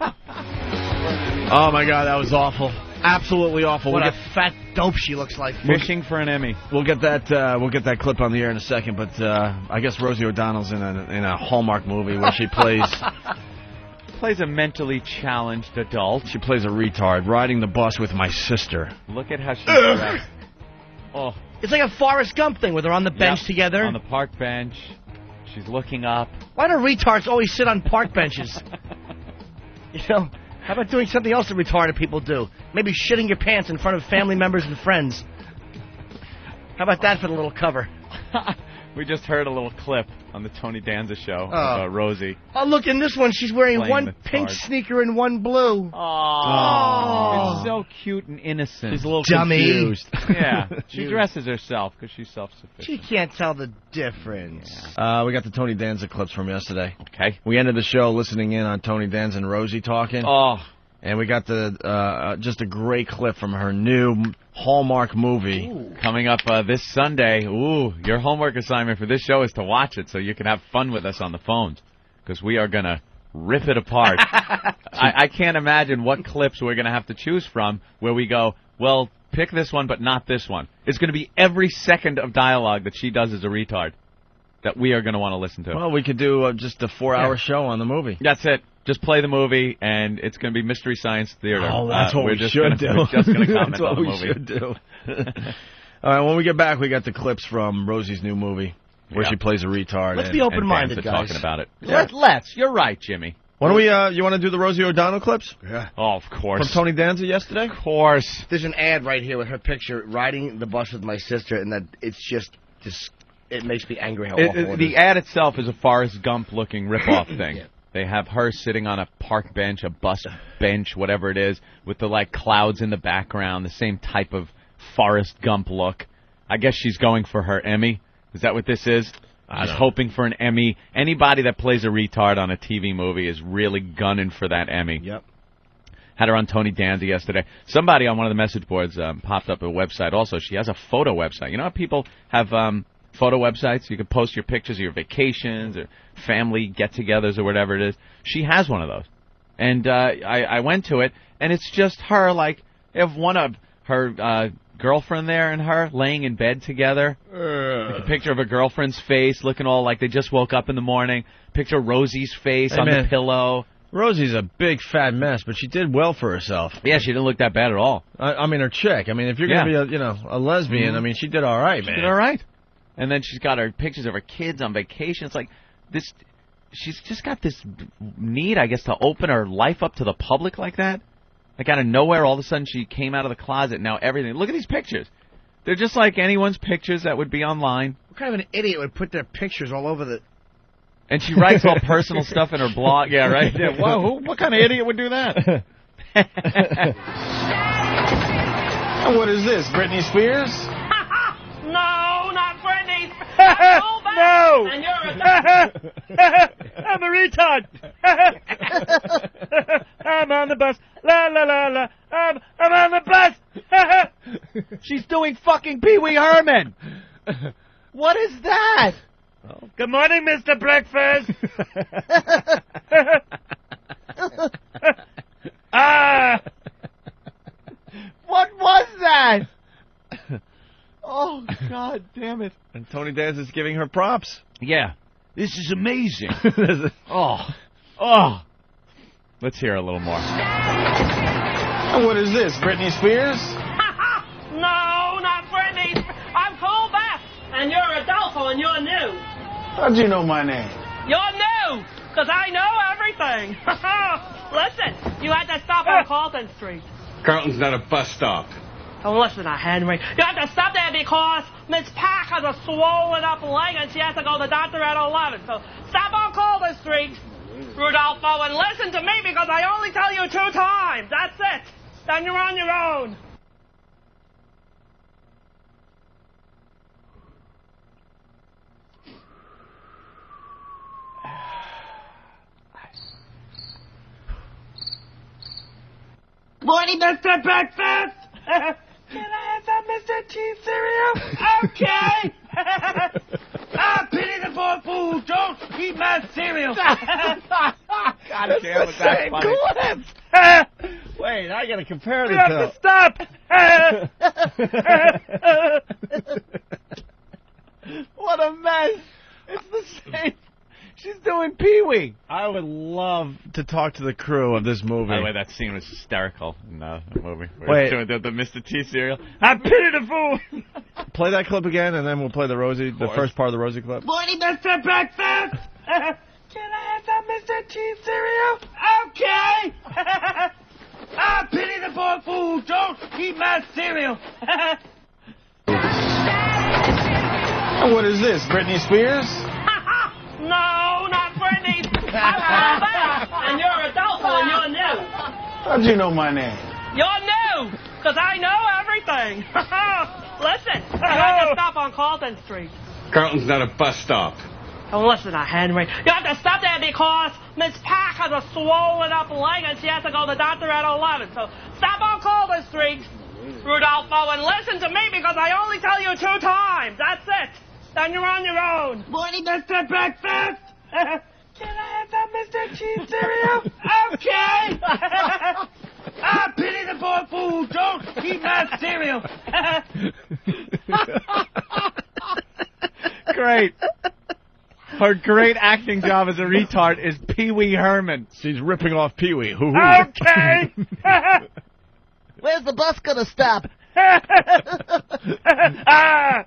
Oh my God, that was awful. Absolutely awful. What we'll a fat dope she looks like. Fishing for an Emmy. We'll get that. Uh, we'll get that clip on the air in a second. But uh, I guess Rosie O'Donnell's in a in a Hallmark movie where she plays Plays a mentally challenged adult. she plays a retard riding the bus with my sister. Look at how she's dressed. Oh, It's like a Forrest Gump thing where they're on the bench yep, together. On the park bench. She's looking up. Why do retards always sit on park benches? you know, how about doing something else that retarded people do? Maybe shitting your pants in front of family members and friends. How about that for the little cover? We just heard a little clip on the Tony Danza show Oh. of uh, Rosie. Oh, look, in this one, she's wearing one pink card. sneaker and one blue. Oh, it's so cute and innocent. She's a little Dummy. confused. yeah, she dresses herself because she's self-sufficient. She can't tell the difference. Uh, we got the Tony Danza clips from yesterday. Okay. We ended the show listening in on Tony Danza and Rosie talking, Oh, and we got the uh, just a great clip from her new Hallmark movie. coming up uh, this Sunday. Ooh, your homework assignment for this show is to watch it so you can have fun with us on the phones because we are gonna rip it apart. I, I can't imagine what clips we're gonna have to choose from where we go. Well, pick this one, but not this one. It's gonna be every second of dialogue that she does as a retard that we are gonna want to listen to. Well, we could do uh, just a four-hour show on the movie. That's it. Just play the movie, and it's going to be Mystery Science Theater. Oh, that's Uh, what we're we should gonna, do. We're just going to comment that's what on the we movie. should do. All right, when we get back, we got the clips from Rosie's new movie where Yeah. she plays a retard. Let's and- be open-minded, and fans are guys. talking about it. Yeah. Let, let's. You're right, Jimmy. Why don't we? Uh, you want to do the Rosie O'Donnell clips Yeah. Oh, of course. from. Tony Danza yesterday? Of course. There's an ad right here with her picture riding the bus with my sister, and that it's just, just it makes me angry how It- awful it- it the is. ad itself is a Forrest Gump looking ripoff thing. They have her sitting on a park bench, a bus bench, whatever it is, with the like clouds in the background, the same type of Forrest Gump look. I guess she's going for her Emmy. Is that what this is? I was hoping for an Emmy. Anybody that plays a retard on a TV movie is really gunning for that Emmy. Yep. Had her on Tony Danza yesterday. Somebody on one of the message boards um, popped up a website. Also, she has a photo website. You know how people have um, photo websites? You can post your pictures of your vacations or family get-togethers or whatever it is. She has one of those, and uh, I, I went to it, and it's just her like they have one of her uh, girlfriend there and her laying in bed together. Like a picture of a girlfriend's face, looking all like they just woke up in the morning. Picture of Rosie's face Hey, on man. the pillow. Rosie's a big fat mess, but she did well for herself. Yeah, she didn't look that bad at all. I, I mean, her chick. I mean, if you're gonna Yeah. be a you know a lesbian, I mean, she did all right, man. She did all right. And then she's got her pictures of her kids on vacation. It's like this. She's just got this need, I guess, to open her life up to the public like that. Like out of nowhere, all of a sudden she came out of the closet. Now everything. Look at these pictures. They're just like anyone's pictures that would be online. What kind of an idiot would put their pictures all over the? And she writes all personal stuff in her blog. Yeah, right. Yeah. Wow. Who, what kind of idiot would do that? What is this, Britney Spears? No, not Britney. Go back. No. And you're a I'm a retard. I'm on the bus. La la la la. I'm I'm on the bus. She's doing fucking Pee Wee Herman. What is that? Good morning, Mr. Breakfast. ah. What was that? Oh God damn it! And Tony Danza's giving her props. Yeah, this is amazing. oh, oh. Let's hear a little more. What is this, Britney Spears? No, not Britney. I'm Cole Bass. And you're Adolfo and you're new. How'd you know my name? You're new. Because I know everything. Listen, you had to stop on ah. Carlton Street. Carlton's not a bus stop. Listen to Henry. You have to stop there because Miss Pack has a swollen up leg and she has to go to the doctor at 11. So stop on Calder Street, Rudolfo, and listen to me because I only tell you two times. That's it. Then you're on your own. Morning, Mr. Breakfast. Can I have some Mr. T cereal? Okay. ah, pity the poor fool. Don't eat my cereal. God damn, was that funny. Wait, I gotta compare the have two. to stop. What a mess. It's the same. She's doing Pee Wee. I would love to talk to the crew of this movie. By the way, that scene was hysterical in uh, the movie. Where Wait. doing the, the Mr. T cereal. I pity the fool. play that clip again, and then we'll play the Rosie, the first part of the Rosie clip. Morning, Mr. Breakfast. Can I have some Mr. Cheese cereal? Okay. I pity the poor fool. Don't eat my cereal. What is this, Britney Spears? No, not Britney. and you're adult and you're new. How'd you know my name? You're new, because I know everything. listen, you have to stop on Carlton Street. Carlton's not a bus stop. Oh, listen, Henry. You have to stop there because Miss Pack has a swollen up leg and she has to go to the doctor at 11. So stop on Calder Street, Rudolpho, and listen to me because I only tell you two times. That's it. Then you're on your own. Morning, Mr. Breakfast. Can I have that Mr. Cheese cereal? okay. I pity the poor fool. Don't eat my cereal. Great. Her great acting job as a retard is Pee Wee Herman. She's ripping off Pee Wee. Hoo hoo. Okay. Where's the bus gonna stop? ah,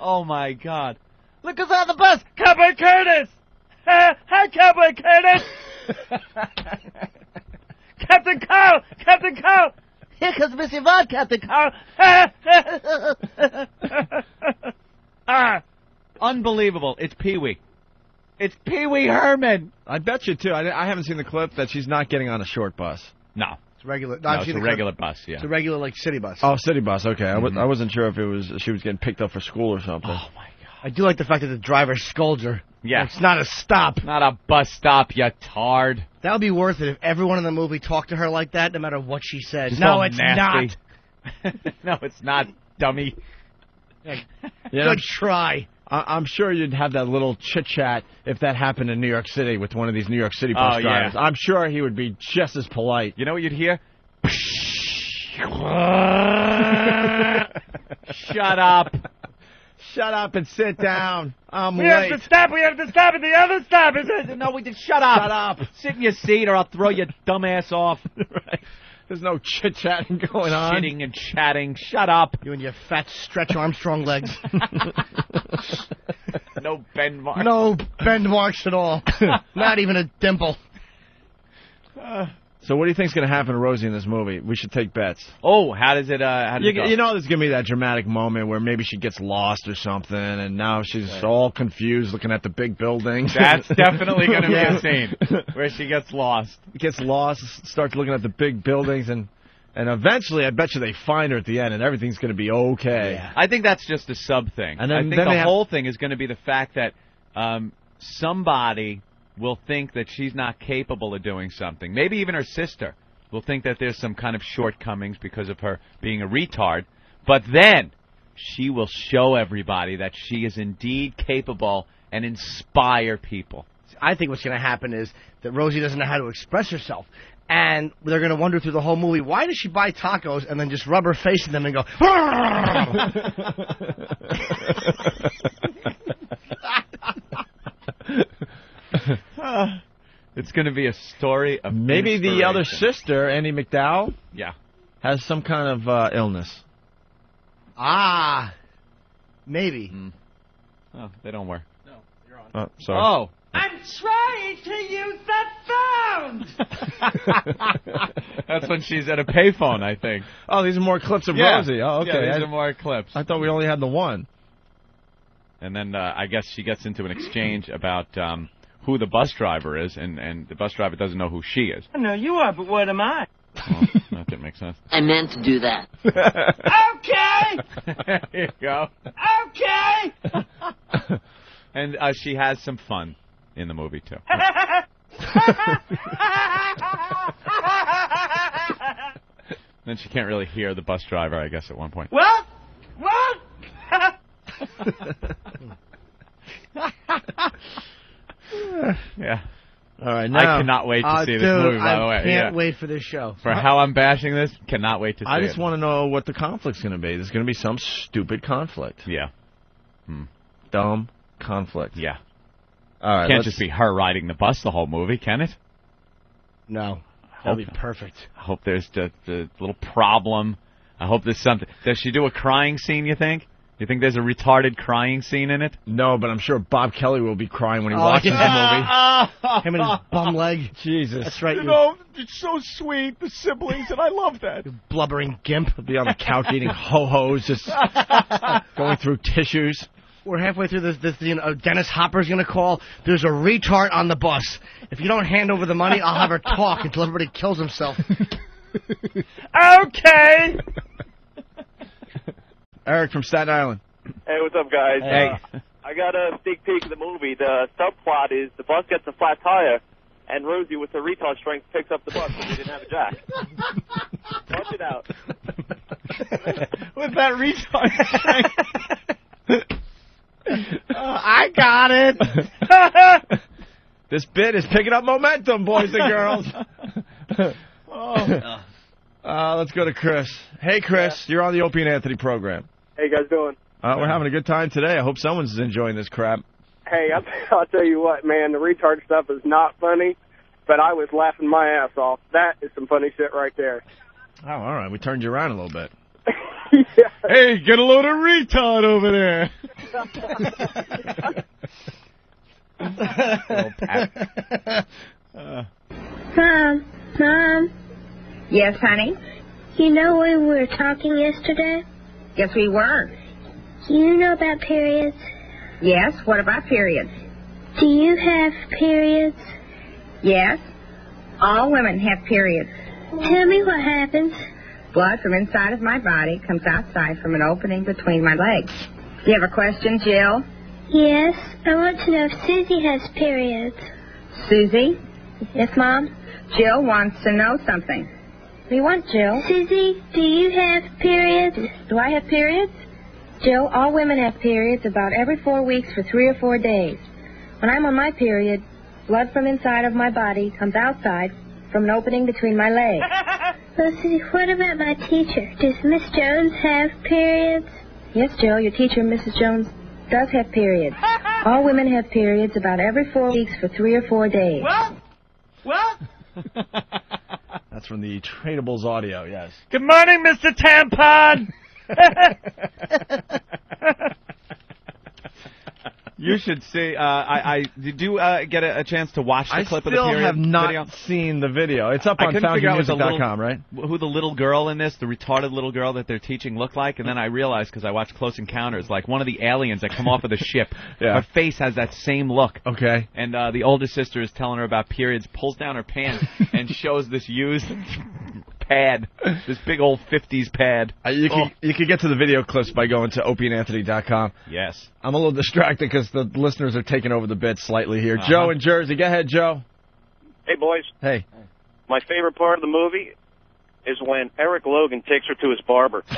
Oh my God. Look who's on the bus! Cowboy Curtis. Hi, Cowboy Curtis. Captain Carl. Captain Carl. Here comes Miss Yvonne, Captain Carl. ah, Unbelievable. It's Pee Wee. It's Pee Wee Herman. I bet you too. I, I haven't seen the clip that she's not getting on a short bus. No. It's regular. No, I've it's seen a the clip. regular bus, yeah. It's a regular like city bus. Oh, city bus. Okay, I w-. I mm-hmm. wasn't sure if it was she was getting picked up for school or something. Oh my God. I do like the fact that the driver scolds her. Yeah. It's not a stop. Not a bus stop, you tard. That would be worth it if everyone in the movie talked to her like that, no matter what she said. Just no, all it's nasty. no, it's not, dummy. Yeah, Good try. I- I'm sure you'd have that little chit chat if that happened in New York City with one of these New York City bus Oh, yeah. drivers. I'm sure he would be just as polite. You know what you'd hear? Shut up. Shut up and sit down. I'm We late. have to stop. We have to stop at the other stop. Is it? No, we did. Shut up. Shut up. Sit in your seat, or I'll throw your dumb ass off. right. There's no chit chatting going on. Shitting and chatting. Shut up. You and your fat Stretch Armstrong legs. no bend mark. no bend marks at all. Not even a dimple. Uh, So what do you think is going to happen to Rosie in this movie? We should take bets. Oh, how does it? Uh, how does You, it go? you know, there's going to be that dramatic moment where maybe she gets lost or something, and now she's all confused looking at the big buildings. That's definitely going to be Yeah. a scene where she gets lost. gets lost, starts looking at the big buildings, and and eventually, I bet you they find her at the end, and everything's going to be okay. I think that's just a sub thing. And then- I think then the they have- whole thing is going to be the fact that um, somebody will think that she's not capable of doing something. Maybe even her sister will think that there's some kind of shortcomings because of her being a retard. But then she will show everybody that she is indeed capable and inspire people. I think what's going to happen is that Rosie doesn't know how to express herself. And they're going to wonder through the whole movie, why does she buy tacos and then just rub her face in them and go, It's going to be a story of Maybe the other sister, Andie MacDowell, Yeah. has some kind of uh, illness. ah, maybe. Oh, they don't work. No, you're on. Oh, sorry. Oh. I'm trying to use the phone. That's when she's at a payphone, I think. Oh, these are more clips of Yeah. Rosie. Oh, okay. Yeah, these I, are more clips. I thought we only had the one. And then uh, I guess she gets into an exchange about um, who the bus driver is, and, and the bus driver doesn't know who she is. I know you are, but what am I? Well, that didn't make sense. I meant to do that. Okay, there you go. okay. And uh, she has some fun in the movie, too. then she can't really hear the bus driver, I guess, at one point. what? What? Yeah. All right. right, I cannot wait to Uh, see dude, this movie. By I the way, can't yeah. wait for this show. For how I'm bashing this, cannot wait to see I just it. want to know what the conflict's going to be. There's going to be some stupid conflict. Yeah, Hmm. Dumb conflict. yeah. All right. Can't let's- just be her riding the bus the whole movie, can it? No, that'll be perfect. I hope there's the, the little problem. I hope there's something. Does she do a crying scene? You think? You think there's a retarded crying scene in it? No, but I'm sure Bob Kelly will be crying when he Oh, watches yeah. the movie. Him and his bum leg. Jesus. That's right. You, it's so sweet, the siblings, and I love that. You blubbering gimp. will Be on the couch eating ho hos, just going through tissues. We're halfway through this. This you know, Dennis Hopper's gonna call. There's a retard on the bus. If you don't hand over the money, I'll have her talk until everybody kills himself. Okay. Eric from Staten Island. Hey, what's up, guys? Hey. Uh, I got a sneak peek of the movie. The subplot is the bus gets a flat tire, and Rosie, with her retard strength, picks up the bus because he didn't have a jack. Watch it out. With that retard. Strength. I got it. This bit is picking up momentum, boys and girls. uh, let's go to Chris. Hey, Chris, you're on the Opie and Anthony program. Hey, guys, doing? Uh, we're having a good time today. I hope someone's enjoying this crap. Hey, I'll, I'll tell you what, man. The retard stuff is not funny, but I was laughing my ass off. That is some funny shit right there. Oh, all right. We turned you around a little bit. yeah. hey, get a load of retard over there. Mom, Mom, Yes, honey? you know we were talking yesterday? Yes, we were. Do you know about periods? Yes, what about periods? Do you have periods? Yes. All women have periods. Tell me what happens. Blood from inside of my body comes outside from an opening between my legs. Do you have a question, Jill? Yes, I want to know if Susie has periods. Susie? Yes, Mom? Jill wants to know something. We want Jill. Susie, do you have periods? Do I have periods? Jill, all women have periods about every four weeks for three or four days. When I'm on my period, blood from inside of my body comes outside from an opening between my legs. Well, Susie, what about my teacher? Does Miss Jones have periods? Yes, Jill, your teacher, Mrs. Jones, does have periods. All women have periods about every four weeks for three or four days. What? What? That's from the Tradables audio, yes. Good morning, Mr. Tampon. You should see. Uh, I, I did you uh, get a, a chance to watch the I clip of the period have not video? seen the video. It's up I on couldn't figure out what the foundrymusic.com, right? Who the little girl in this, the retarded little girl that they're teaching, looked like, and then I realized because I watched Close Encounters, like one of the aliens that come off of the ship. Yeah. Her face has that same look. Okay. And uh, the older sister is telling her about periods, pulls down her pants, and shows this used pad, this big old '50s pad. Uh, you can you can get to the video clips by going to opieandanthony.com. Yes. I'm a little distracted because the listeners are taking over the bit slightly here. Uh-huh. Joe in Jersey, go ahead, Joe. Hey, boys. Hey. My favorite part of the movie is when Eric Logan takes her to his barber.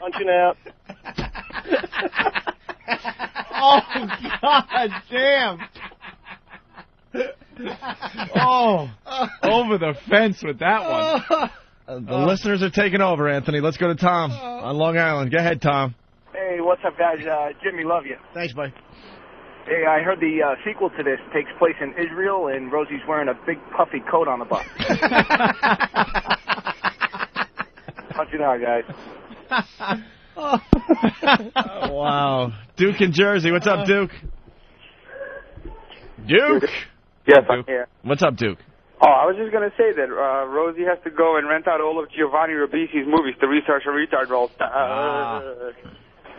Punching out. Oh God, damn! Oh, over the fence with that one. Uh, the listeners are taking over, Anthony. Let's go to Tom on Long Island. Go ahead, Tom. Hey, what's up, guys? Uh, Jimmy, love you. Thanks, buddy. Hey, I heard the uh, sequel to this takes place in Israel, and Rosie's wearing a big puffy coat on the bus. Punching out, guys. Oh, wow. Duke in Jersey. What's up, Duke? Duke. Yes, I'm here. What's up, Duke? Oh, I was just gonna say that uh, Rosie has to go and rent out all of Giovanni Ribisi's movies to research her retard role. Ah. Uh,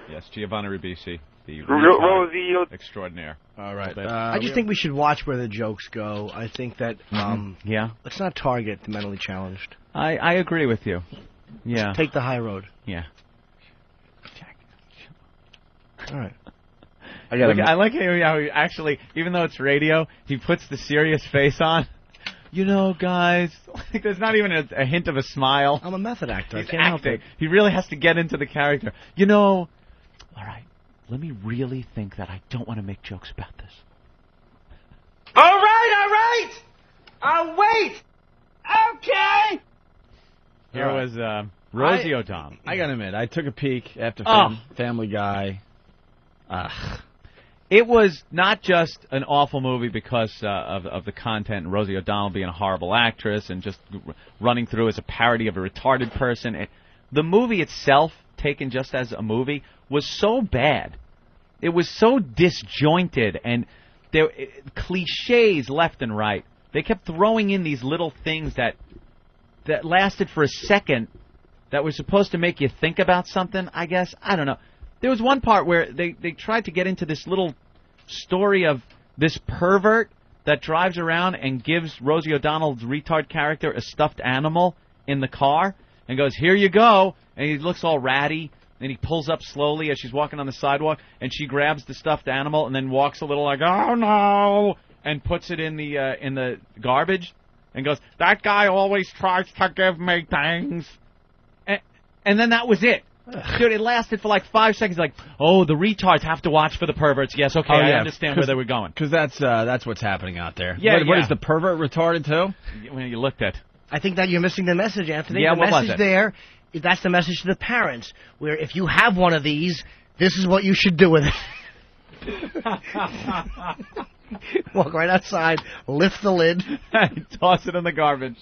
Yes, Giovanni Ribisi, the Ro- Rosie, extraordinaire. All right. Uh, I just think we should watch where the jokes go. I think that um, Yeah, let's not target the mentally challenged. I I agree with you. Yeah, Take the high road. yeah. All right. I got Look, I like how he, how he actually, even though it's radio, he puts the serious face on. You know, guys, like there's not even a, a hint of a smile. I'm a method actor. He's I can't help acting. it. He really has to get into the character. You know, all right. let me really think that I don't want to make jokes about this. All right, all right. I'll wait. Okay. Here All right. was uh, Rosie I- O'Donnell. I gotta admit, I took a peek after Oh. Fam- Family Guy. Ugh. It was not just an awful movie because uh, of of the content and Rosie O'Donnell being a horrible actress and just running through as a parody of a retarded person. It, the movie itself, taken just as a movie, was so bad. It was so disjointed and there it, cliches left and right. They kept throwing in these little things that that lasted for a second that was supposed to make you think about something, I guess. I don't know. There was one part where they, they tried to get into this little story of this pervert that drives around and gives Rosie O'Donnell's retard character a stuffed animal in the car and goes, Here you go. And he looks all ratty. And he pulls up slowly as she's walking on the sidewalk, and she grabs the stuffed animal and then walks a little like, "Oh no!" and puts it in the uh, in the garbage, and goes, "That guy always tries to give me things." And, and then that was it. Dude, it lasted for like five seconds. Like, oh, the retards have to watch for the perverts. Yes, okay, Oh, I understand where they were going. Because that's uh, that's what's happening out there. Yeah, What- what yeah. is the pervert retarded too? When you looked at, I think that you're missing the message, Anthony. Yeah, the what was message it? there, that's the message to the parents, where if you have one of these, this is what you should do with it. Walk right outside, lift the lid. toss it in the garbage.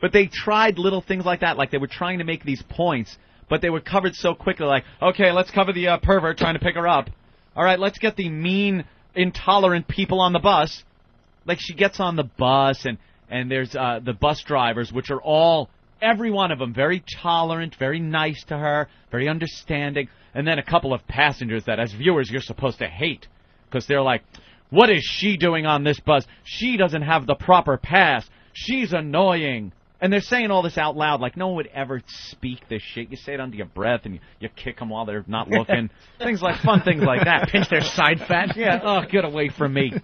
But they tried little things like that, like they were trying to make these points, but they were covered so quickly. Like, okay, let's cover the uh, pervert trying to pick her up. All right, let's get the mean, intolerant people on the bus. Like she gets on the bus, and and there's uh, the bus drivers, which are all every one of them very tolerant, very nice to her, very understanding, and then a couple of passengers that, as viewers, you're supposed to hate because they're like, "What is she doing on this bus? She doesn't have the proper pass. She's annoying." And they're saying all this out loud, like no one would ever speak this shit. You say it under your breath, and you, you kick them while they're not looking. things like fun things like that. Pinch their side fat. Yeah. Oh, get away from me.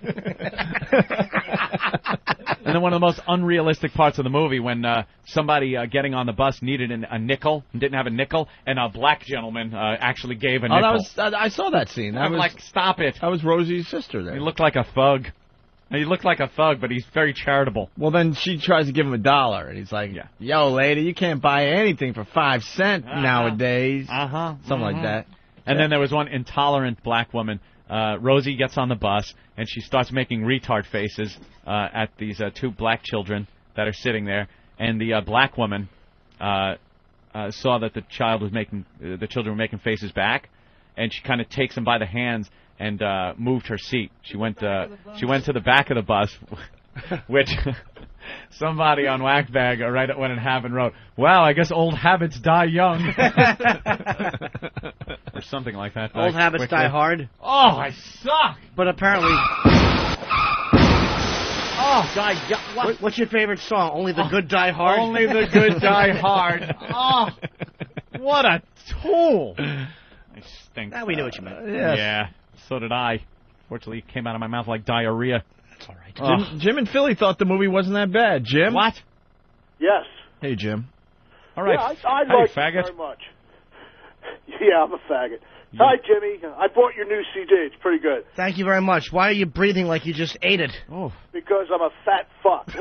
And then one of the most unrealistic parts of the movie when uh, somebody uh, getting on the bus needed an, a nickel and didn't have a nickel, and a black gentleman uh, actually gave a Oh, nickel. that was I, I saw that scene. That I'm was like, stop it. that was Rosie's sister there. He looked like a thug. He looked like a thug, but he's very charitable. Well, then she tries to give him a dollar, and he's like, "Yo, lady, you can't buy anything for five cent Uh-huh. nowadays." Uh huh. Something like that. And then there was one intolerant black woman. Uh, Rosie gets on the bus and she starts making retard faces uh, at these uh, two black children that are sitting there. And the uh, black woman uh, uh, saw that the child was making, uh, the children were making faces back, and she kind of takes them by the hands and uh, moved her seat. She went, uh, she went to the back of the bus, which somebody on WackBag uh, right when it happened wrote, "Wow, I guess old habits die young." or something like that. Old Like, habits quickly. die hard. Oh, I suck. But apparently, Oh, die. what, what's your favorite song? Only the good die hard. Only the good die hard. Oh, what a tool. I stink. Now we know what you meant. Yeah, so did I. Fortunately, it came out of my mouth like diarrhea. That's all right. Jim, Jim and Philly thought the movie wasn't that bad. Jim, What? Yes. Hey, Jim. All right. Yeah, I, I Hey, like faggot. it very much. Yeah, I'm a faggot. Hi, Jimmy. I bought your new CD. It's pretty good Thank you very much. Why are you breathing like you just ate it? Oh, because I'm a fat fuck.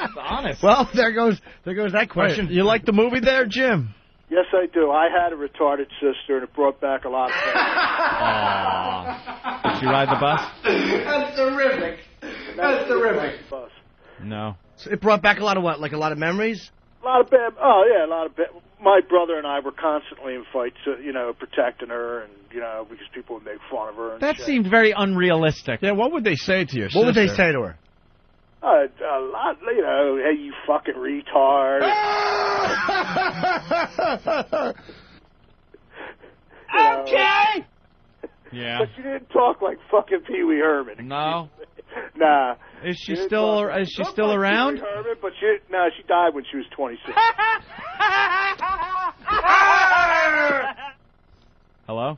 it's honest. Well, there goes there goes that question. Wait, you like the movie there, Jim? Yes, I do. I had a retarded sister, and it brought back a lot of things. Aw. Did she ride the bus? That's terrific. That's terrific. Bus. No. So it brought back a lot of what? Like a lot of memories? A lot of bad. Oh yeah, a lot of bad. My brother and I were constantly in fights, uh, you know, protecting her, and you know, because people would make fun of her. And That shit. seemed very unrealistic. Yeah. What would they say to your sister? What would they say to her? Uh, a lot, you know, hey, you fucking retard. You know, Okay. Yeah. But she didn't talk like fucking Pee Wee Herman. No. Nah. Is she didn't still talk- is she still like around? Pee Wee Herman, but she no, she died when she was 26. Hello?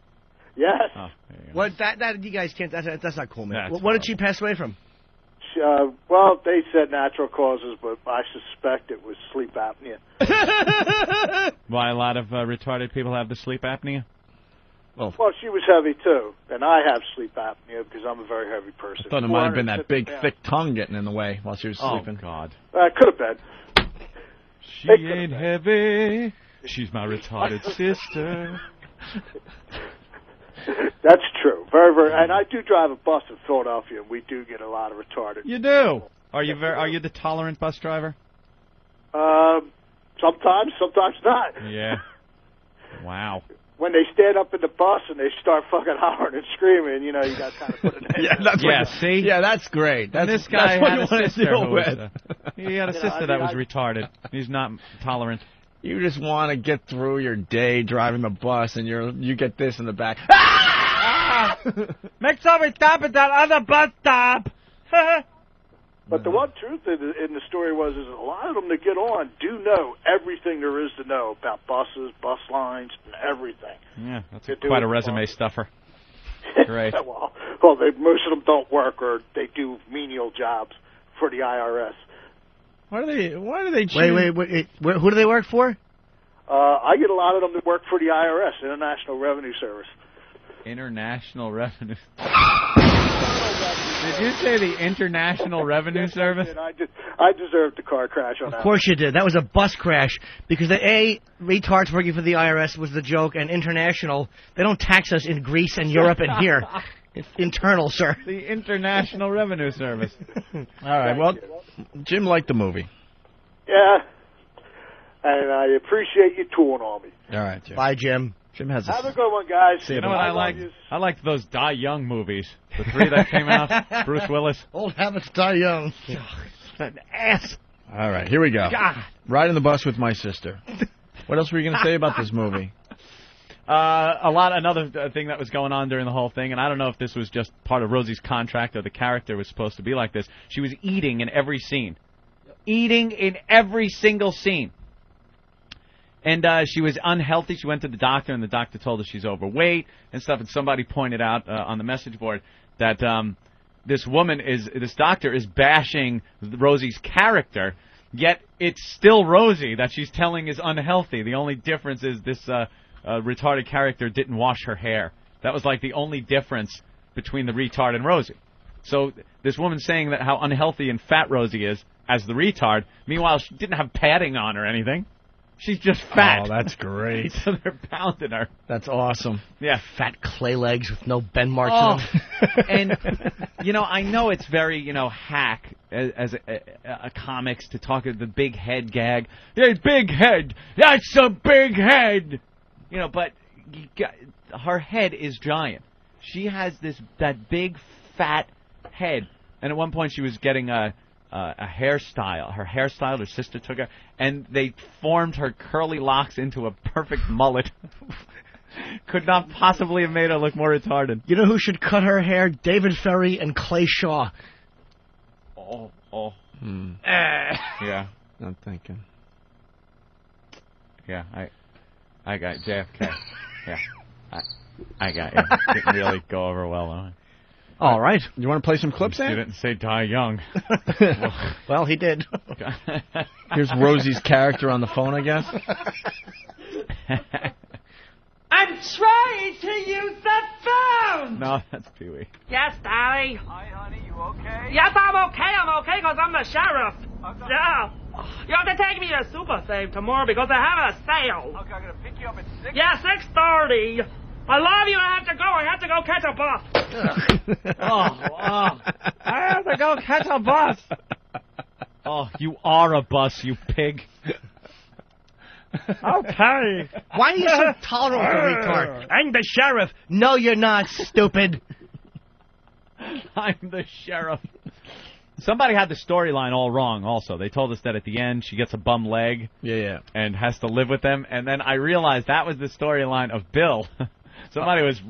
yes. Oh, there you go. What that that you guys can't. That's that's not cool, man. That's What, what did she pass away from? She, uh, well, they said natural causes, but I suspect it was sleep apnea. Why a lot of uh, retarded people have the sleep apnea? Well, Well, she was heavy too, and I have sleep apnea because I'm a very heavy person. I thought it might have been that big, pounds. thick tongue getting in the way while she was Oh, sleeping. God. Uh, could have been. She ain't heavy. She's my retarded sister. That's true. Very, very. And I do drive a bus in Philadelphia, and we do get a lot of retarded. You do. Are you very? Are you the tolerant bus driver? Um, sometimes, sometimes not. Yeah. Wow. When they stand up in the bus and they start fucking hollering and screaming, you know, you got to kind of put it in. Yeah, that's Yeah, what, see? Yeah, that's great. That's, And this guy that's what had you a sister who was, uh, he had a You know, sister I that was I- retarded. He's not tolerant. You just want to get through your day driving the bus, and you're you get this in the back. Ah! Make sure we stop at that other bus stop. But the one truth in the, in the story was is a lot of them that get on do know everything there is to know about buses, bus lines, and everything. Yeah, that's They do quite a resume fun. stuffer. Great. well, well, they, most of them don't work or they do menial jobs for the IRS. Why do they? Why do they choose? Wait, wait, wait. it- where- Who do they work for? Uh, I get a lot of them that work for the IRS, International Revenue Service. International Revenue. Did you say the International Revenue Service? And I just, I deserved the car crash on Of that. course you did. That was a bus crash because the A retards working for the IRS was the joke, and international they don't tax us in Greece and Europe and here. It's internal, sir. The International Revenue Service. All right. Well, Jim liked the movie. Yeah. And I appreciate you touring on me. All right, Jim. Bye, Jim. Jim has Have a. a good one, guys. You know what I I like? I liked those Die Young movies. The three that came out. Bruce Willis. Old habits die young. An ass. All right, here we go. God. Riding the bus with my sister. What else were you going to say about this movie? Uh, a lot. Another uh, thing that was going on during the whole thing, and I don't know if this was just part of Rosie's contract or the character was supposed to be like this. She was eating in every scene, eating in every single scene, and uh, she was unhealthy. She went to the doctor, and the doctor told her she's overweight and stuff. And somebody pointed out uh, on the message board that um, this woman is this doctor is bashing Rosie's character. Yet it's still Rosie that she's telling is unhealthy. The only difference is this uh, uh, retarded character didn't wash her hair. That was like the only difference between the retard and Rosie. So this woman saying that how unhealthy and fat Rosie is as the retard. Meanwhile, she didn't have padding on or anything. She's just fat. Oh, that's great. so they're pounding her. That's awesome. Yeah. Fat clay legs with no bend marks Oh, on them. and you know, I know it's very you know hack as, as a, a, a comics to talk of the big head gag. Yeah, big head. That's a big head. You know, but got, her head is giant. She has this that big fat head, and at one point she was getting a. Uh, a hairstyle. Her hairstyle, her sister took her, and they formed her curly locks into a perfect mullet. Could not possibly have made her look more retarded. You know who should cut her hair? David Ferrie and Clay Shaw. Oh, oh. Hmm. Eh. Yeah, I'm thinking. yeah. I, I got JFK. yeah, I, I got you. Didn't really go over well. Huh? All right. You want to play some clips, You didn't say die young. Well, he did. Here's Rosie's character on the phone, I guess. I'm trying to use the phone. no, that's Pee Wee. Yes, Daddy. Hi, honey. You okay? Yes, I'm okay. I'm okay because I'm the sheriff. Yeah. You have to take me to Super Save tomorrow because they have a sale. Okay, I'm gonna pick you up at six. Yeah, six thirty. I love you. I have to go. I have to go catch a bus. oh, oh, I have to go catch a bus. Oh, you are a bus, you pig. Okay. Why are you so tolerant with retard? I'm the sheriff. No, you're not, stupid. I'm the sheriff. Somebody had the storyline all wrong. Also, they told us that at the end she gets a bum leg. Yeah, yeah. And has to live with them. And then I realized that was the storyline of Bill. Somebody was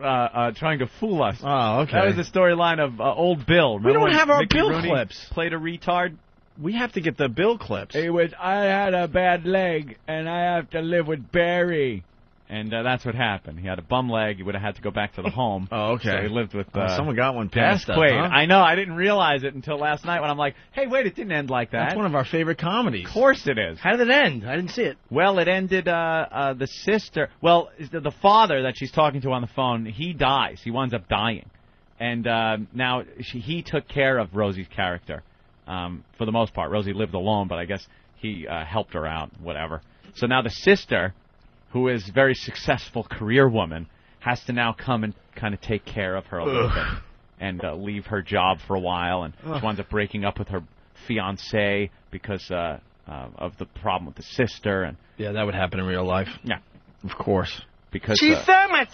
uh, uh, trying to fool us. Oh, okay. That was the storyline of uh, old Bill. We don't have our Mickey Bill Rooney clips. Played a retard. We have to get the Bill clips. It was I had a bad leg and I have to live with Barry. And uh, that's what happened. He had a bum leg. He would have had to go back to the home. Oh, okay. So he lived with. Oh, Uh, someone got one Dennis past us, Quaid. huh? I know. I didn't realize it until last night when I'm like, "Hey, wait! It didn't end like that." That's one of our favorite comedies. Of course it is. How did it end? I didn't see it. Well, it ended. Uh, uh, the sister. Well, the, the father that she's talking to on the phone. He dies. He winds up dying, and uh, now she, he took care of Rosie's character. Um, for the most part, Rosie lived alone, but I guess he uh, helped her out. Whatever. So now the sister, who is a very successful career woman, has to now come and kind of take care of her a little bit and uh, leave her job for a while, and Ugh. she winds up breaking up with her fiance because uh, uh, of the problem with the sister, and Yeah, that would happen in real life. Yeah. Of course. because She uh, it.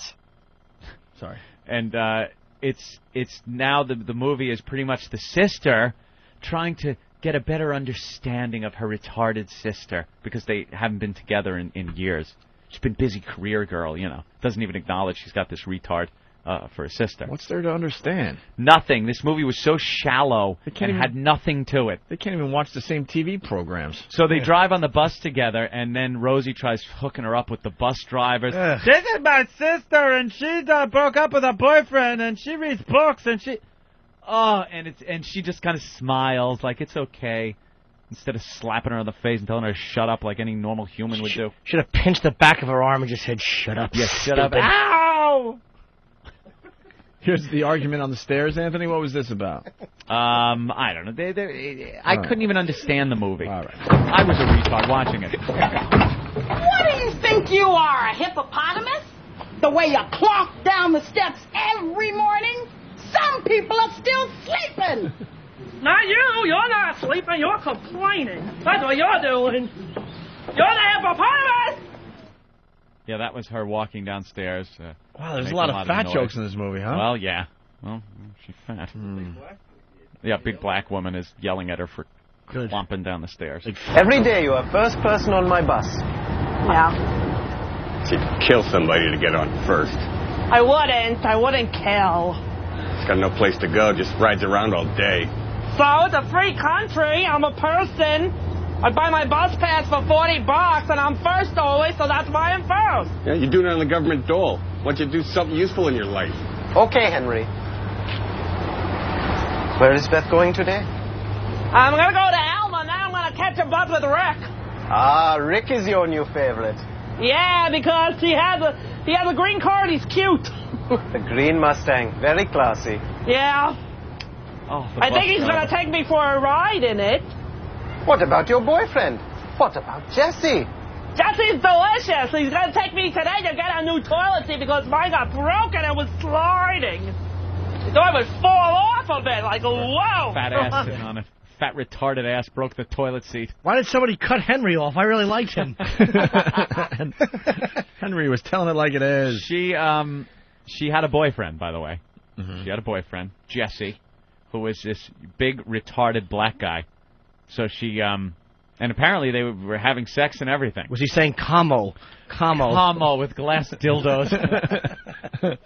Sorry. and uh, it's it's now the the movie is pretty much the sister trying to get a better understanding of her retarded sister because they haven't been together in, in years. She's been busy career girl, you know. Doesn't even acknowledge she's got this retard uh, for a sister. What's there to understand? Nothing. This movie was so shallow and can't even- had nothing to it. They can't even watch the same TV programs. So they drive on the bus together, and then Rosie tries hooking her up with the bus drivers. Ugh. This is my sister, and she uh, broke up with her boyfriend, and she reads books, and she. Oh, and it's and she just kind of smiles like it's okay, instead of slapping her on the face and telling her to shut up like any normal human would do. Should have pinched the back of her arm and just said, "Shut up." Yeah, shut up. stupid." Ow! Here's the argument on the stairs, Anthony. What was this about? Um, I don't know. They, they, I All right. couldn't even understand the movie. All right. I was a retard watching it. What do you think you are, a hippopotamus? The way you clomp down the steps every morning? Some people are still sleeping. Not you. You're not sleeping. You're complaining. That's what you're doing. You're the hippopotamus. Yeah, that was her walking downstairs. Uh, Wow, there's a making lot of fat noise. jokes in this movie, huh? Well, yeah. Well, she's fat. Yeah, big black woman is yelling at her for clomping down the stairs. Every day you are first person on my bus. Yeah. She'd kill somebody to get on first. I wouldn't. I wouldn't kill. She's got no place to go, just rides around all day. So it's a free country. I'm a person. I buy my bus pass for 40 bucks, and I'm first always, so that's why I'm first. Yeah, you're doing it on the government dole. Why don't you do something useful in your life? Okay, Henry. Where is Beth going today? I'm gonna go to Alma, now I'm gonna catch a bus with Rick. Ah, Rick is your new favorite. Yeah, because he has a he has a green card. He's cute. The green Mustang. Very classy. Yeah. Oh, I think he's gonna take me for a ride in it. What about your boyfriend? What about Jesse? Jesse's delicious. He's gonna take me today to get a new toilet seat because mine got broken and was sliding. So I would fall off of it like whoa. Fat ass sitting on it. Fat retarded ass broke the toilet seat. Why did somebody cut Henry off? I really liked him. Henry was telling it like it is. She um she had a boyfriend, by the way. Mm-hmm. She had a boyfriend, Jesse, who was this big retarded black guy. So she um and apparently they were having sex and everything. Was he saying "Como"? Como. Como with glass dildos.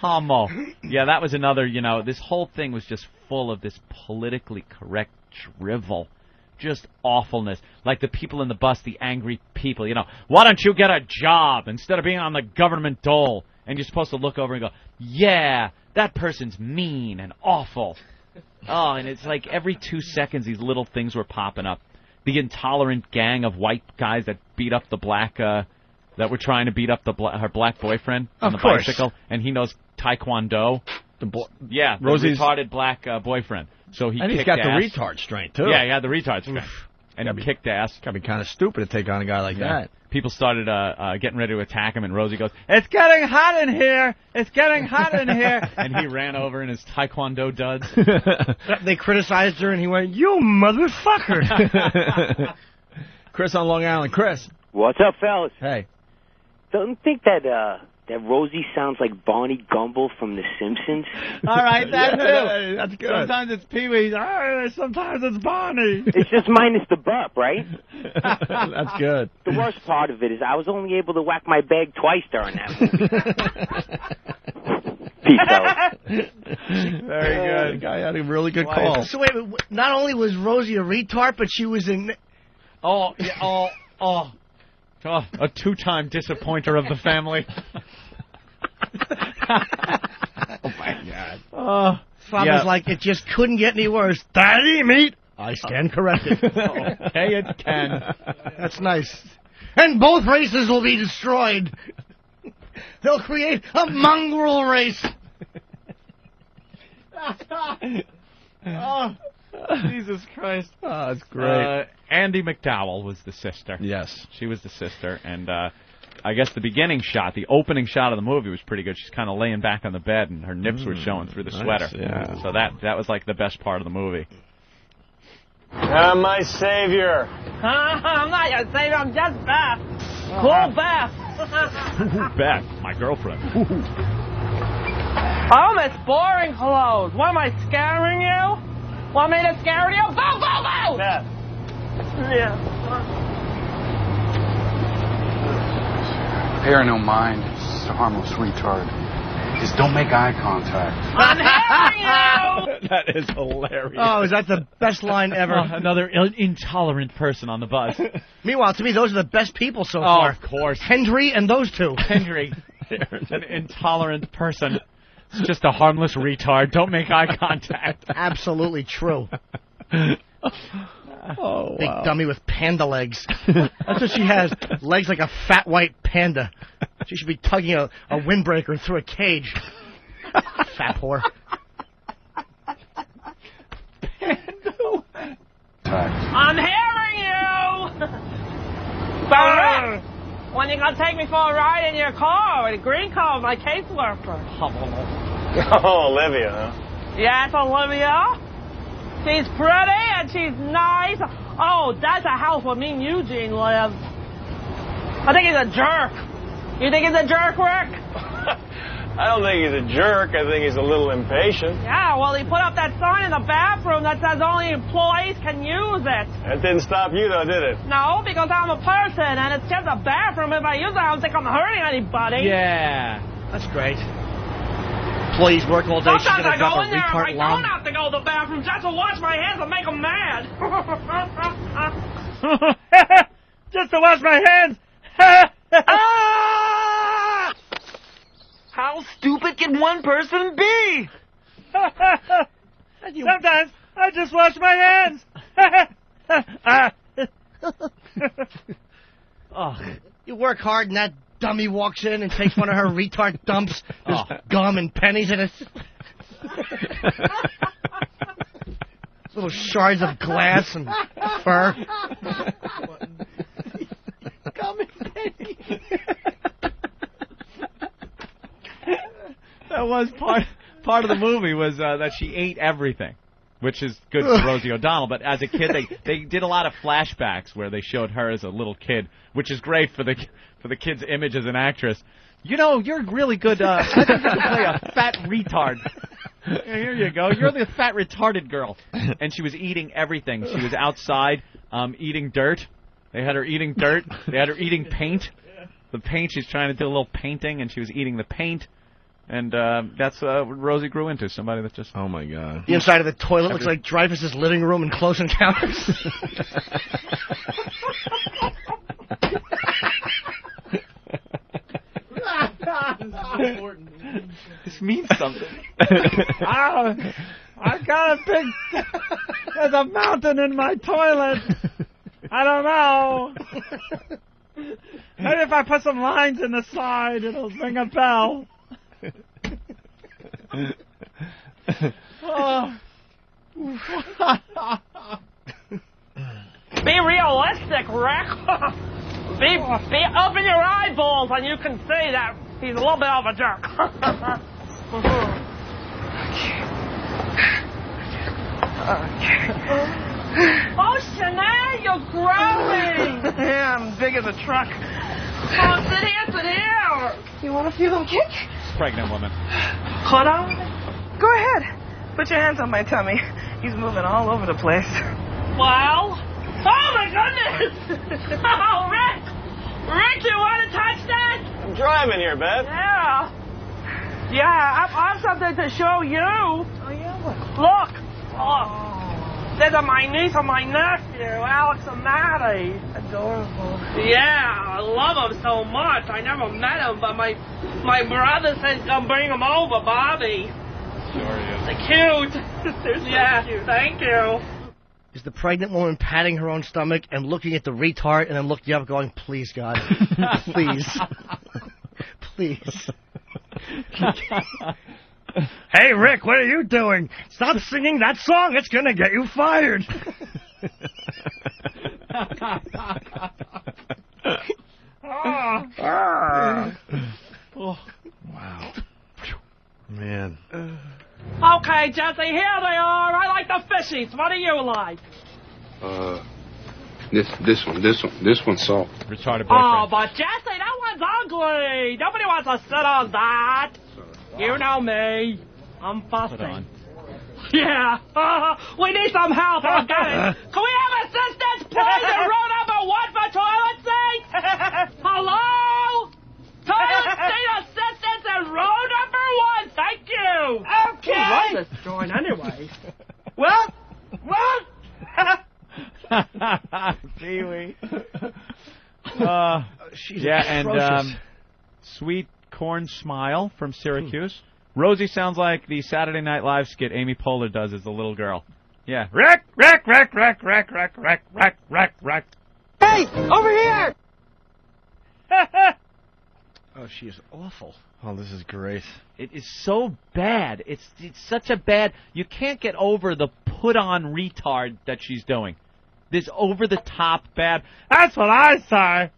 Como. Yeah, that was another, you know, this whole thing was just full of this politically correct drivel. Just awfulness. Like the people in the bus, the angry people, you know, why don't you get a job instead of being on the government dole? And you're supposed to look over and go, yeah, that person's mean and awful. Oh, and it's like every two seconds these little things were popping up. The intolerant gang of white guys that beat up the black, uh, that were trying to beat up the bla- her black boyfriend on Of the course. bicycle, and he knows taekwondo. The bo- Yeah, the Rosie's- retarded black uh, boyfriend. So he and he's got ass. the retard strength too. Yeah, he had the retard strength. And he kicked ass. Gotta be kind of stupid to take on a guy like Yeah. that. People started uh, uh, getting ready to attack him, and Rosie goes, "It's getting hot in here! It's getting hot in here!" and he ran over in his taekwondo duds. They criticized her, and he went, "You motherfucker!" Chris on Long Island. Chris. What's up, fellas? Hey. Don't think that uh that Rosie sounds like Barney Gumble from The Simpsons. All right, that too. Yeah, that's good. Sometimes it's Pee Wee. Ah, sometimes it's Barney. It's just minus the butt, right? That's good. The worst part of it is I was only able to whack my bag twice during that movie. Peace, fellas. Very oh, good. The guy had a really good call. So wait, wait, not only was Rosie a retard, but she was in. Oh, yeah, oh, oh. Oh, a two-time disappointer of the family. Oh my God. Oh, Father's yeah. like, it just couldn't get any worse. Daddy, meat. I stand corrected. okay, it can. That's nice. And both races will be destroyed. They'll create a mongrel race. oh, Jesus Christ. Oh, that's great. Uh, Andie MacDowell was the sister. Yes. She was the sister, and uh, I guess the beginning shot, the opening shot of the movie was pretty good. She's kind of laying back on the bed, and her nips were showing through the nice, sweater. yeah. So that that was like the best part of the movie. Ah, my savior. I'm not your savior. I'm just Beth. Cool Beth. Beth, my girlfriend. oh, Miss Boring Clothes. What am I scaring you? Want me to scare you? Boo, boo, boo! Beth. Yeah. Pay her no mind. It's just a harmless retard. Just don't make eye contact. I'm hearing you! that is hilarious. Oh, is that the best line ever? Another in- intolerant person on the bus. Meanwhile, to me, those are the best people so Oh, far. of course. Henry and those two. Henry, an intolerant person. It's just a harmless retard. Don't make eye contact. Absolutely true. Oh, Big wow. dummy with panda legs. That's what she has. Legs like a fat white panda. She should be tugging a, a windbreaker through a cage. fat whore. Panda. I'm hearing you! Barrett, when you gonna take me for a ride in your car with a green car with my caseworker? Oh, Olivia, huh? Yes, Olivia. She's pretty and she's nice. Oh, that's a house where me and Eugene live. I think he's a jerk. You think he's a jerk, Rick? I don't think he's a jerk. I think he's a little impatient. Yeah, well, he put up that sign in the bathroom that says only employees can use it. That didn't stop you, though, did it? No, because I'm a person and it's just a bathroom. If I use it, I don't think I'm hurting anybody. Yeah. That's great. Employees work all day. She's Sometimes I go in there and I retard don't have to go to the bathroom just to wash my hands and make them mad. Just to wash my hands. Ah! How stupid can one person be? Sometimes I just wash my hands. oh, you work hard and that dummy walks in and takes one of her retard dumps. There's Oh. gum and pennies in it. Little shards of glass and fur. Gum and pennies. That was part part of the movie was uh, that she ate everything, which is good for Rosie O'Donnell. But as a kid, they they did a lot of flashbacks where they showed her as a little kid, which is great for the for the kid's image as an actress. You know, you're really good. Uh, I think you can play a fat retard. Here you go. You're the fat retarded girl. And she was eating everything. She was outside um, eating dirt. They had her eating dirt. They had her eating paint. The paint. She's trying to do a little painting, and she was eating the paint. And uh, that's uh, what Rosie grew into. Somebody that just. Oh my God. The inside of the toilet looks like Dreyfuss's living room in Close Encounters. This means something. Ah, I got a big. There's a mountain in my toilet. I don't know. Maybe if I put some lines in the side, it'll ring a bell. Oh. Be realistic, Rick. be, be open your eyeballs and you can see that he's a little bit of a jerk. oh, Shanae, you're growing. yeah, I'm big as a truck. Oh, sit here, sit here. You want to feel a kick? Pregnant woman. Hold on. Go ahead. Put your hands on my tummy. He's moving all over the place. Wow. oh my goodness. oh, Rick. Rick, you want to touch that? I'm driving here, Beth. Yeah. Yeah, I I have something to show you. Oh, yeah? Look. Oh. This is my niece and my nephew, Alex and Maddie. Adorable. Yeah, I love them so much. I never met them, but my my brother says come bring them over, Bobby. Sure. They're cute. They're so yeah, cute. Thank you. Is the pregnant woman patting her own stomach and looking at the retard and then looking up going, please, God, please, please. hey, Rick, what are you doing? Stop singing that song. It's going to get you fired. Ah. Oh. Wow. Man. Okay, Jesse, here they are. I like the fishies. What do you like? Uh, this this one, this one, this one's salt. Retarded Oh, but Jesse, that one's ugly. Nobody wants to sit on that. You know me. I'm on. Yeah. we need some help. I'll get it. Can we have assistance, please, in row number one for toilet seats? Hello? Toilet seat assistance in row number one. Thank you. Okay. Who runs this joint anyway? What? What? Pee-wee. Uh, She's yeah, and um, Sweet Corn Smile from hmm. Syracuse. Rosie sounds like the Saturday Night Live skit Amy Poehler does as a little girl. Yeah. Rick, Rick, Rick, Rick, Rick, Rick, Rick, Rick, Rick, Rick. Hey, over here! Oh, she is awful. Oh, this is great. It is so bad. It's it's such a bad. You can't get over the put on retard that she's doing. This over the top bad. That's what I say.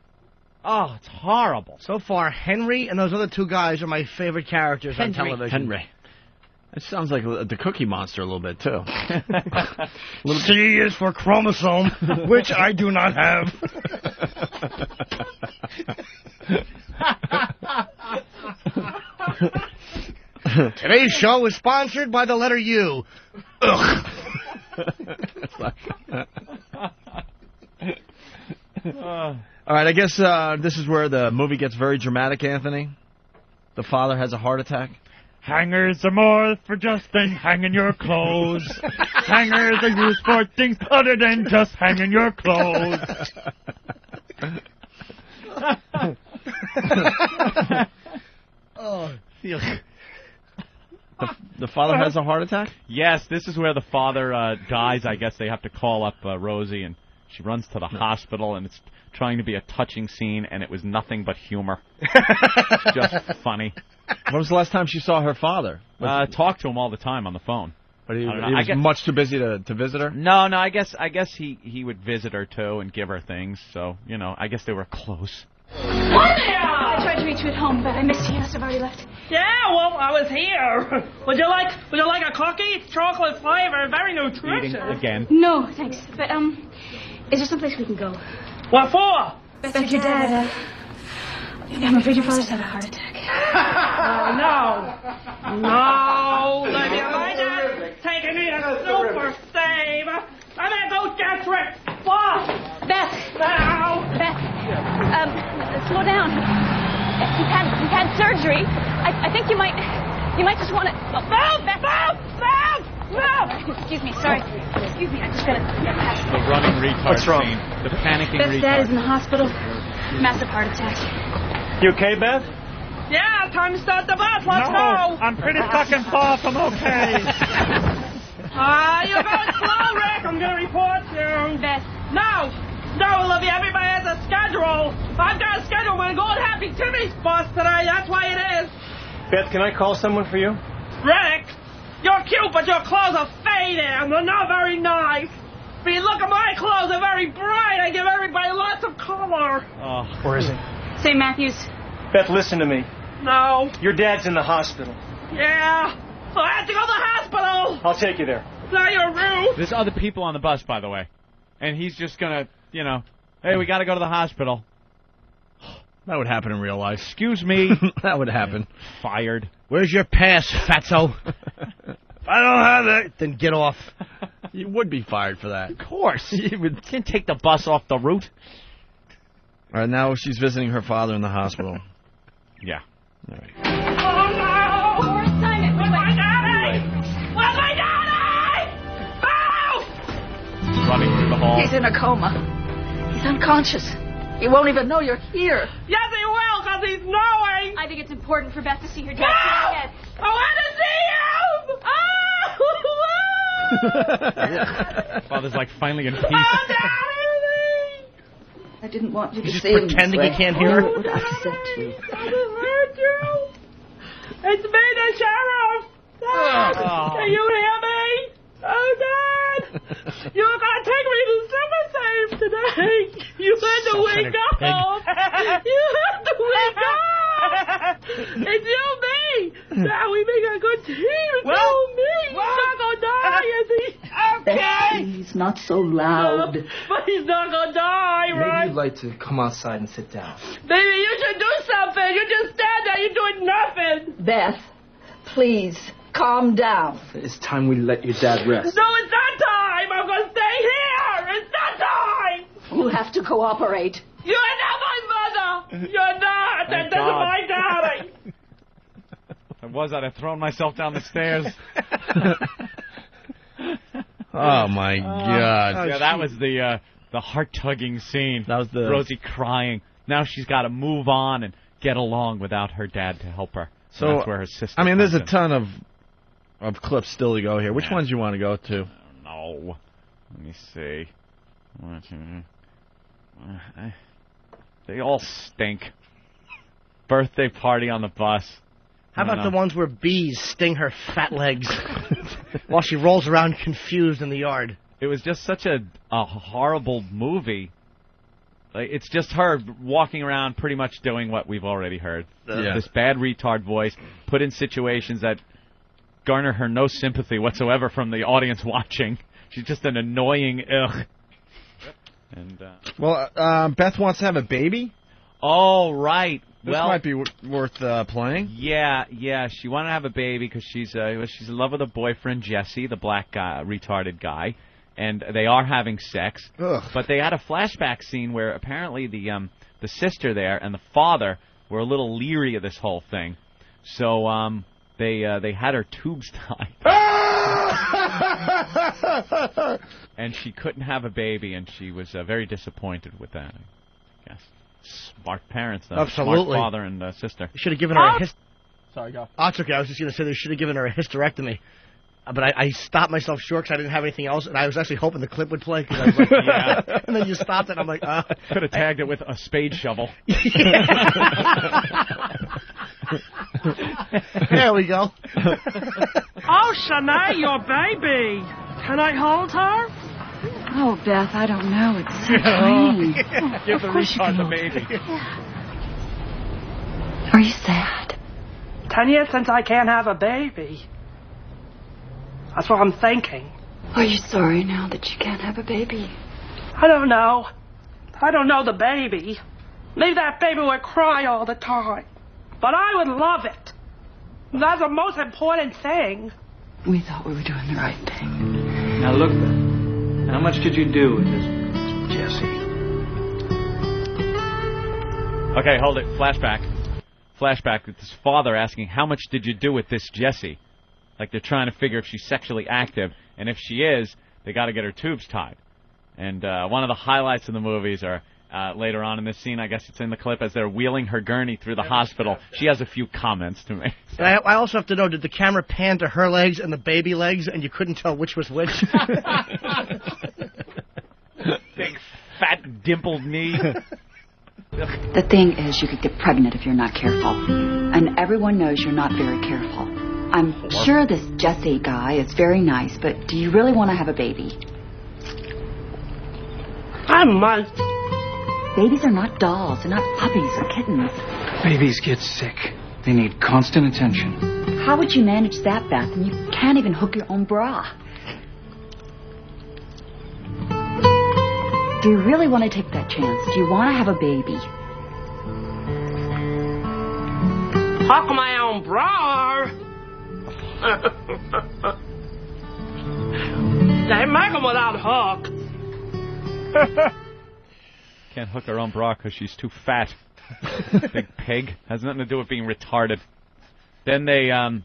Oh, it's horrible. So far, Henry and those other two guys are my favorite characters on television. Henry. It sounds like the Cookie Monster a little bit too. C is for chromosome, which I do not have. Today's show is sponsored by the letter U. Ugh. All right, I guess uh, this is where the movie gets very dramatic, Anthony. The father has a heart attack. Hangers are more for just than hanging your clothes. Hangers are used for things other than just hanging your clothes. oh, The, the father has a heart attack? Yes, this is where the father uh, dies. I guess they have to call up uh, Rosie, and she runs to the hospital, and it's trying to be a touching scene, and it was nothing but humor. Just funny. When was the last time she saw her father? Uh, talk to him all the time on the phone. But he, I he was guess- much too busy to, to visit her? No, no. I guess I guess he he would visit her too and give her things. So you know, I guess they were close. I tried to reach you at home, but I missed you. You must have already left. Yeah, well, I was here. Would you like Would you like a cookie? It's chocolate flavor, very nutritious. Eating again. No, thanks. But um, is there someplace we can go? What for? Beth, your dad. Uh, I'm afraid your father's had a heart attack. Oh, no. No, Lydia, my dad taking me to super save. I'm gonna go get Rick. What? Beth. Now. Beth. Um, slow down. He's had he's had surgery. I, I think you might you might just want to. Oh, Move! Beth. Excuse me. Sorry. Excuse me. I just gotta. The running retard What's wrong? scene. The panicking Beth's dad is in the hospital. Massive heart attack. You okay, Beth? Yeah, time to start the bus. Let's no, go. I'm pretty fucking far from okay. Ah, you're going slow, Rick. I'm gonna report you. Beth. No. No, Olivia, everybody has a schedule. I've got a schedule. We're going to Happy Timmy's bus today. That's why it is. Beth, can I call someone for you? Rick, you're cute, but your clothes are faded and they're not very nice. If you look at my clothes, they're very bright. I give everybody lots of color. Oh, where is he? St. Matthews. Beth, listen to me. No. Your dad's in the hospital. Yeah. So I have to go to the hospital. I'll take you there. Now you're rude. There's other people on the bus, by the way, and he's just gonna, you know, hey, we got to go to the hospital. That would happen in real life. Excuse me. that would happen. Fired. Where's your pass, fatso? if I don't have it, then get off. You would be fired for that. Of course. You would- can't take the bus off the route. All right, now she's visiting her father in the hospital. Yeah. Oh no! Where's my daddy? Where's my daddy? Move! in a coma. He's unconscious. He won't even know you're here. Yes, he will, because he's knowing. I think it's important for Beth to see her dad. No! I want to see him! Oh! Father's like finally in oh, peace. I didn't want you He's to see him. Just pretending this he way. can't hear her? It would upset you. Doesn't hurt you. It's me, the sheriff. Dad, Oh. can you hear me? Oh, Dad. You're going to take me to Super Safe today. You had to wake up. You had to wake up. It's you, me. Now we make a good team. It's you, me. He's not going to die, is he? Okay. He's not so loud. But he's not going to die, Maybe right? you'd like to come outside and sit down. Baby, you should do something. You just stand there. You're doing nothing. Beth, please, calm down. It's time we let your dad rest. No, it's not time. I'm going to stay here. It's. You have to cooperate. You're not my mother. You're not. Thank That doesn't God. my daddy. I was, I'd have thrown myself down the stairs. Oh my God! yeah, that was the uh, the heart tugging scene. That was the- Rosie crying. Now she's got to move on and get along without her dad to help her. So And that's where her sister. I mean, there's a comes ton of of clips still to go here. Which Yeah. ones you want to go to? in. No, let me see. One, two, uh, I- Uh, they all stink. Birthday party on the bus. How I don't about the ones where bees sting her fat legs while she rolls around confused in the yard? It was just such a a horrible movie. Like it's just her walking around, pretty much doing what we've already heard. Yeah. This bad retard voice, put in situations that garner her no sympathy whatsoever from the audience watching. She's just an annoying ugh. And uh, Well, uh, Beth wants to have a baby. oh right, This well might be w- worth uh, playing. Yeah, yeah. She wanted to have a baby because she's uh, she's in love with her boyfriend Jesse, the black guy, retarded guy, and they are having sex. Ugh. But they had a flashback scene where apparently the um the sister there and the father were a little leery of this whole thing, so um they uh, they had her tubes tied. and she couldn't have a baby, and she was uh, very disappointed with that. I guess smart parents, though. Absolutely. Smart father and uh, sister. Should have given her a his- Sorry, go. Oh, it's okay. I was just going to say they should have given her a hysterectomy. Uh, But I, I stopped myself short because I didn't have anything else, and I was actually hoping the clip would play. Cause I was like, Yeah. and then you stopped it. and I'm like, uh. Could have tagged it with a spade shovel. there we go. Oh, Shanae, your baby. Can I hold her? Oh, Beth, I don't know. It's so oh, strange. Give Of the course you retard can the hold baby. Are you sad? Ten years since I can't have a baby. That's what I'm thinking. Are you sorry now that you can't have a baby? I don't know. I don't know the baby. Maybe that baby would cry all the time. But I would love it. That's the most important thing. We thought we were doing the right thing. Now look, How much did you do with this Jesse? Okay, hold it. Flashback. Flashback with his father asking, "How much did you do with this Jesse?" Like they're trying to figure if she's sexually active, and if she is, they got to get her tubes tied. And uh, one of the highlights of the movies are uh, later on in this scene. I guess it's in the clip as they're wheeling her gurney through the hospital. She has a few comments to make. And I, I also have to know, did the camera pan to her legs and the baby legs, and you couldn't tell which was which? Big fat dimpled knee. The thing is, you could get pregnant if you're not careful. And everyone knows you're not very careful. I'm sure this Jesse guy is very nice, but do you really want to have a baby? I might. Babies are not dolls. They're not puppies or kittens. Babies get sick. They need constant attention. How would you manage that, Beth? And you can't even hook your own bra. Do you really want to take that chance? Do you want to have a baby? Hook my own bra. they make them without hook. Can't hook her own bra because she's too fat. Big pig has nothing to do with being retarded. Then they um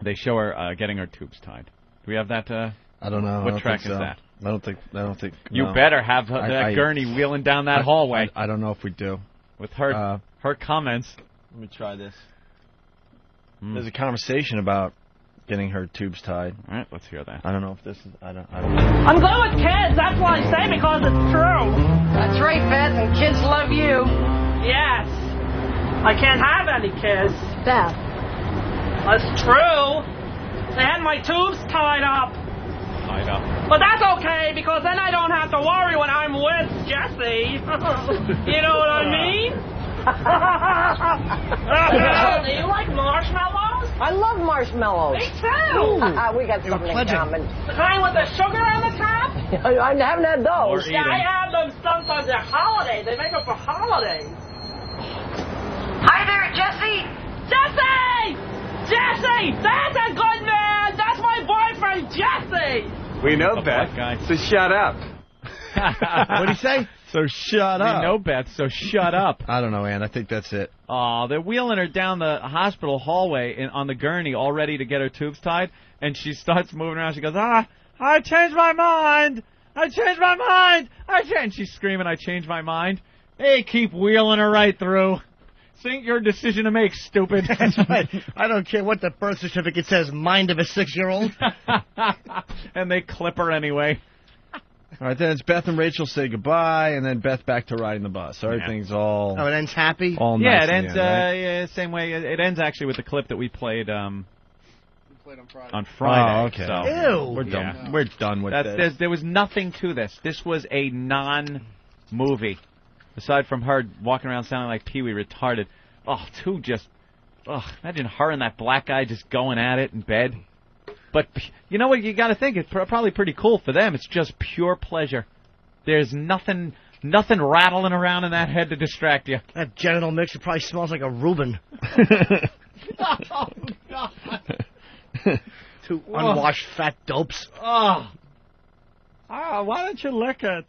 they show her uh, getting her tubes tied. Do we have that? Uh, I don't know. What don't track is so. that? I don't think. I don't think. You no. better have her- that I- gurney wheeling down that I- hallway I, I don't know if we do. with her Uh, her comments. Let me try this. Hmm. There's a conversation about getting her tubes tied. All right, let's hear that. I don't know if this is. I don't. I don't I'm good with kids. That's what I say because it's true. That's right, Beth, and kids love you. Yes. I can't have any kids. Beth. That's true. They had my tubes tied up. Tied up. But that's okay because then I don't have to worry when I'm with Jesse. you know what I mean? Do you like marshmallows? I love marshmallows. Me too. Uh, we got something in common. The kind with the sugar on the top? I haven't had those. Yeah, I have them sometimes at holidays. They make them for holidays. Hi there, Jesse. Jesse! Jesse! That's a good man! That's my boyfriend, Jesse! We know, The Beth. guy. So shut up. What'd he say? So shut We up. know Beth, so shut up. I don't know, Ann. I think that's it. Oh, they're wheeling her down the hospital hallway in, on the gurney, all ready to get her tubes tied, and she starts moving around. She goes, "Ah, I changed my mind. I changed my mind. I changed." And she's screaming, "I changed my mind." They keep wheeling her right through. This ain't your decision to make, stupid. That's right. I don't care what the birth certificate says. Mind of a six-year-old. and they clip her anyway. All right, then it's Beth and Rachel say goodbye, and then Beth back to riding the bus. So everything's all. Oh, it ends happy. All yeah, nice it ends the end, right? uh, yeah, same way. It, it ends actually with the clip that we played um, we played on Friday. on Friday. Oh, okay. So, Ew. We're done. Yeah. We're done with That's, this. there was nothing to this. This was a non-movie, aside from her walking around sounding like Pee Wee retarded. Oh, two just. Ugh, imagine her and that black guy just going at it in bed. But you know what? You got to think it's pr- probably pretty cool for them. It's just pure pleasure. There's nothing, nothing rattling around in that head to distract you. That genital mixture probably smells like a Reuben. oh God! Two unwashed fat dopes. Oh. Ah, why don't you lick it?